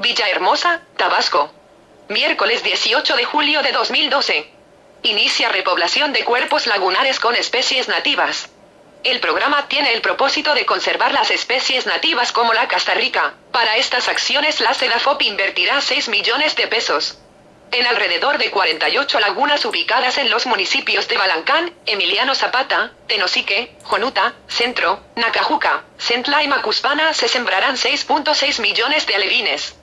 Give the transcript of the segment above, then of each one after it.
Villahermosa, Tabasco. Miércoles 18 de julio de 2012. Inicia repoblación de cuerpos lagunares con especies nativas. El programa tiene el propósito de conservar las especies nativas como la castarrica. Para estas acciones la SEDAFOP invertirá 6 millones de pesos. En alrededor de 48 lagunas ubicadas en los municipios de Balancán, Emiliano Zapata, Tenosique, Jonuta, Centro, Nacajuca, Centla y Macuspana se sembrarán 6.6 millones de alevines.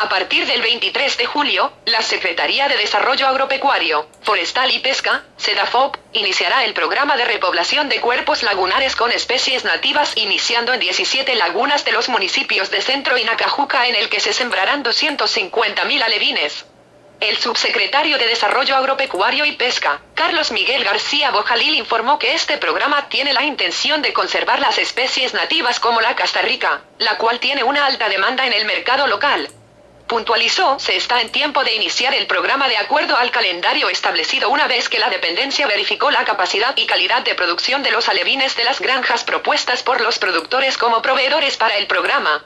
A partir del 23 de julio, la Secretaría de Desarrollo Agropecuario, Forestal y Pesca, SEDAFOP, iniciará el programa de repoblación de cuerpos lagunares con especies nativas iniciando en 17 lagunas de los municipios de Centro y Nacajuca en el que se sembrarán 250.000 alevines. El subsecretario de Desarrollo Agropecuario y Pesca, Carlos Miguel García Bojalil, informó que este programa tiene la intención de conservar las especies nativas como la castarrica, la cual tiene una alta demanda en el mercado local, Puntualizó, se está en tiempo de iniciar el programa de acuerdo al calendario establecido una vez que la dependencia verificó la capacidad y calidad de producción de los alevines de las granjas propuestas por los productores como proveedores para el programa.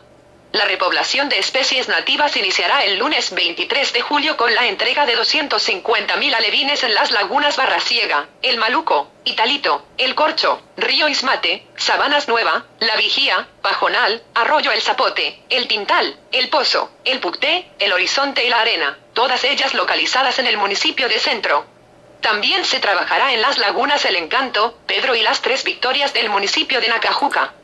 La repoblación de especies nativas iniciará el lunes 23 de julio con la entrega de 250.000 alevines en las lagunas Barrasiega, El Maluco, Italito, El Corcho, Río Ismate, Sabanas Nueva, La Vigía, Pajonal, Arroyo El Zapote, El Tintal, El Pozo, El Pucté, El Horizonte y La Arena, todas ellas localizadas en el municipio de Centro. También se trabajará en las lagunas El Encanto, Pedro y las Tres Victorias del municipio de Nacajuca.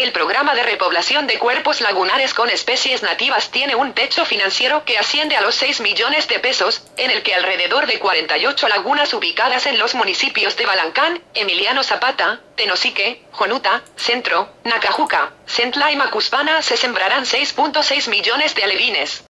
El programa de repoblación de cuerpos lagunares con especies nativas tiene un techo financiero que asciende a los 6 millones de pesos, en el que alrededor de 48 lagunas ubicadas en los municipios de Balancán, Emiliano Zapata, Tenosique, Jonuta, Centro, Nacajuca, Centla y Macuspana se sembrarán 6.6 millones de alevines.